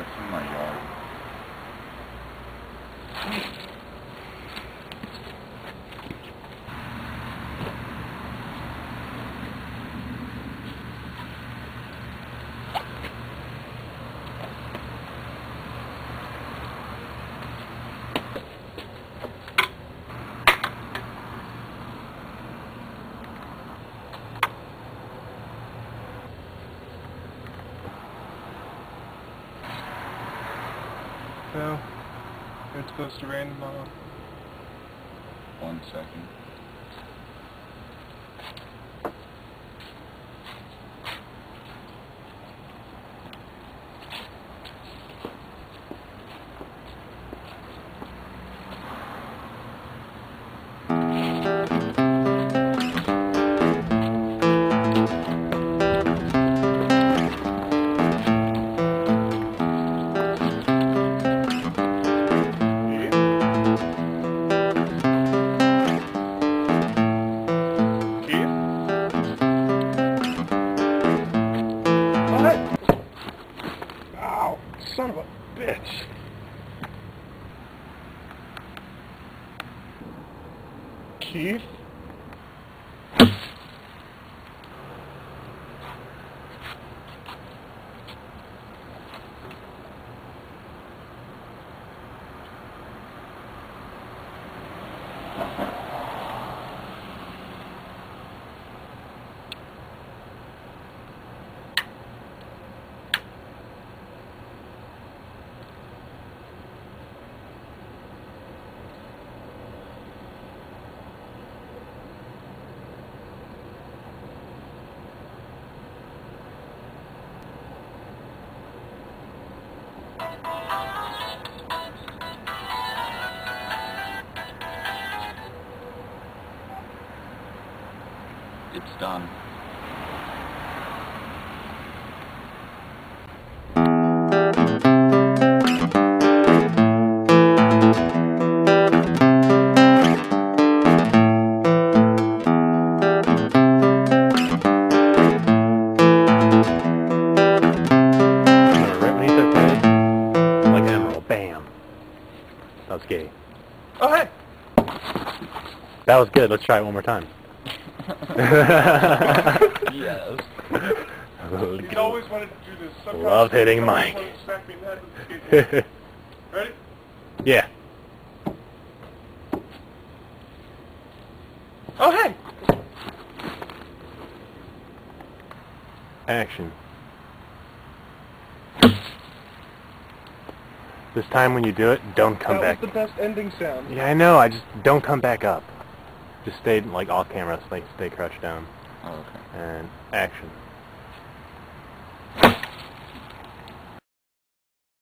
it's in my yard. So, it's supposed to rain tomorrow. One second. Son of a bitch. Keith? Emerald. Bam. That was gay. Oh, hey! That was good. Let's try it one more time. Yes. He's always wanted to do this. Sometimes Love hitting Mike. wanted to smack me in the head with a skateboard. Ready? yeah. Oh, hey! Action. This time when you do it, don't come that back. was the best ending sound. Yeah, I know. I just don't come back up. Just stay like off camera, like stay crouched down. Oh, okay. And action.